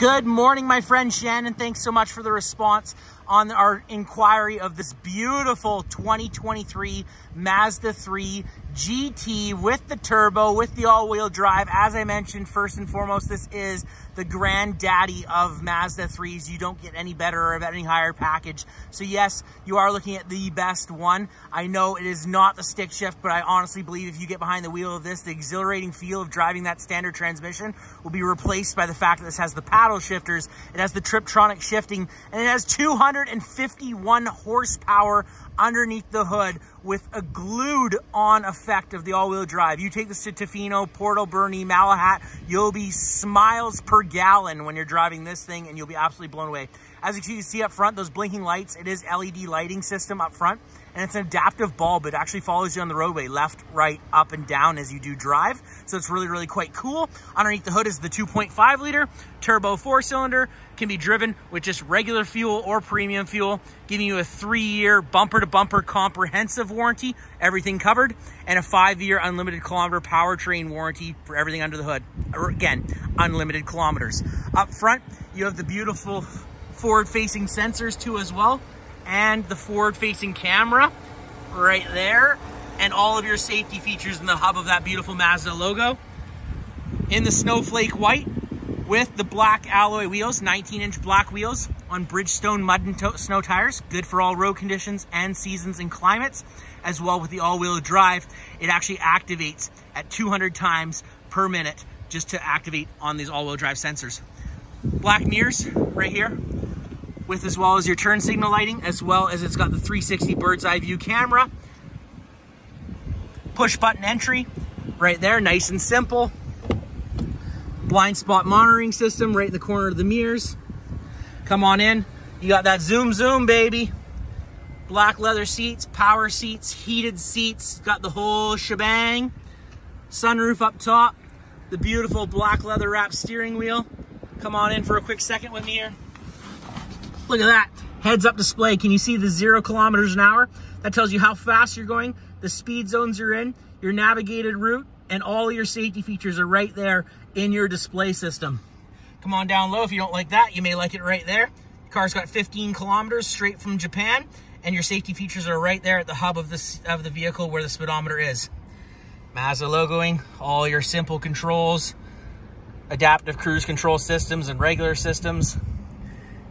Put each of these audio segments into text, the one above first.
Good morning, my friend Shannon. Thanks so much for the response on our inquiry of this beautiful 2023 Mazda 3 GT with the turbo, with the all-wheel drive. As I mentioned, first and foremost, this is the granddaddy of Mazda 3s. You don't get any better or any higher package. So yes, you are looking at the best one. I know it is not the stick shift, but I honestly believe if you get behind the wheel of this, the exhilarating feel of driving that standard transmission will be replaced by the fact that this has the paddle shifters, it has the Triptronic shifting, and it has 251 horsepower underneath the hood with a glued on effect of the all-wheel drive. You take this to Tofino, Port Alberni, Malahat, you'll be smiles per gallon when you're driving this thing and you'll be absolutely blown away. As you can see up front, those blinking lights, it is LED lighting system up front and it's an adaptive bulb. It actually follows you on the roadway, left, right, up, and down as you do drive. So it's really, really quite cool. Underneath the hood is the 2.5 liter turbo four cylinder, can be driven with just regular fuel or premium fuel, giving you a three year bumper to bumper comprehensive warranty, everything covered, and a five year unlimited kilometer powertrain warranty for everything under the hood. Again, unlimited kilometers. Up front, you have the beautiful forward facing sensors too as well and the forward-facing camera right there and all of your safety features in the hub of that beautiful Mazda logo. In the snowflake white with the black alloy wheels, 19-inch black wheels on Bridgestone mud and snow tires, good for all road conditions and seasons and climates, as well with the all-wheel drive. It actually activates at 200 times per minute just to activate on these all-wheel drive sensors. Black mirrors right here, with as well as your turn signal lighting, as well as it's got the 360 bird's eye view camera. Push button entry right there, nice and simple. Blind spot monitoring system right in the corner of the mirrors. Come on in. You got that zoom zoom, baby. Black leather seats, power seats, heated seats, got the whole shebang. Sunroof up top, the beautiful black leather wrap steering wheel. Come on in for a quick second with me here. Look at that. Heads up display. Can you see the zero kilometers an hour? That tells you how fast you're going, the speed zones you're in, your navigated route, and all your safety features are right there in your display system. Come on down low if you don't like that. You may like it right there. The car's got 15 kilometers straight from Japan, and your safety features are right there at the hub of the, of the vehicle where the speedometer is. Mazda logoing, all your simple controls, adaptive cruise control systems and regular systems,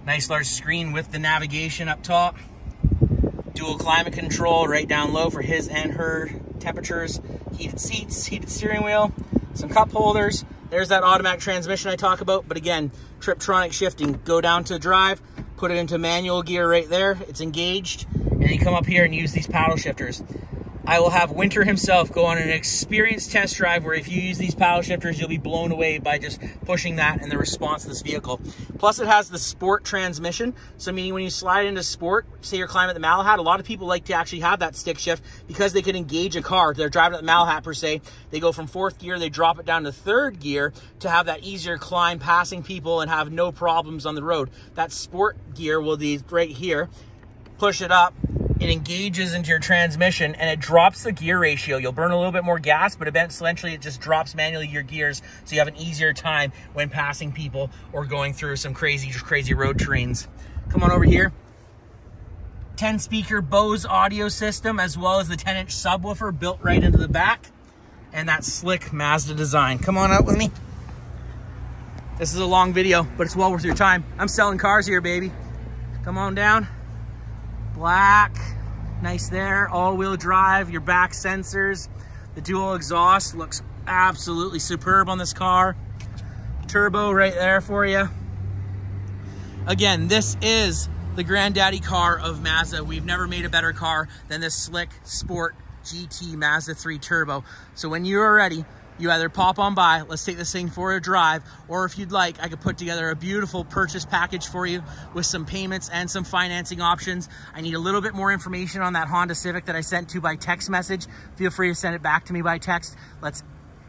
Nice large screen with the navigation up top. Dual climate control right down low for his and her temperatures. Heated seats, heated steering wheel, some cup holders. There's that automatic transmission I talk about. But again, Triptronic shifting. Go down to drive, put it into manual gear right there. It's engaged. And you come up here and use these paddle shifters. I will have Winter himself go on an experience test drive where if you use these paddle shifters, you'll be blown away by just pushing that and the response of this vehicle. Plus it has the sport transmission. So meaning when you slide into sport, say you're climbing the Malahat, a lot of people like to actually have that stick shift because they can engage a car. They're driving at the Malahat per se. They go from fourth gear, they drop it down to third gear to have that easier climb passing people and have no problems on the road. That sport gear will be right here. Push it up, it engages into your transmission and it drops the gear ratio. You'll burn a little bit more gas, but eventually it just drops manually your gears so you have an easier time when passing people or going through some crazy, crazy road terrains. Come on over here. 10 speaker Bose audio system as well as the 10 inch subwoofer built right into the back and that slick Mazda design. Come on out with me. This is a long video, but it's well worth your time. I'm selling cars here, baby. Come on down black, nice there, all-wheel drive, your back sensors, the dual exhaust looks absolutely superb on this car. Turbo right there for you. Again, this is the granddaddy car of Mazda. We've never made a better car than this slick sport GT Mazda 3 Turbo. So when you are ready, you either pop on by, let's take this thing for a drive, or if you'd like, I could put together a beautiful purchase package for you with some payments and some financing options. I need a little bit more information on that Honda Civic that I sent to by text message. Feel free to send it back to me by text. Let's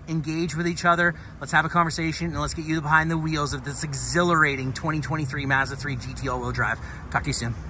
engage with each other. Let's have a conversation and let's get you behind the wheels of this exhilarating 2023 Mazda 3 GT all-wheel drive. Talk to you soon.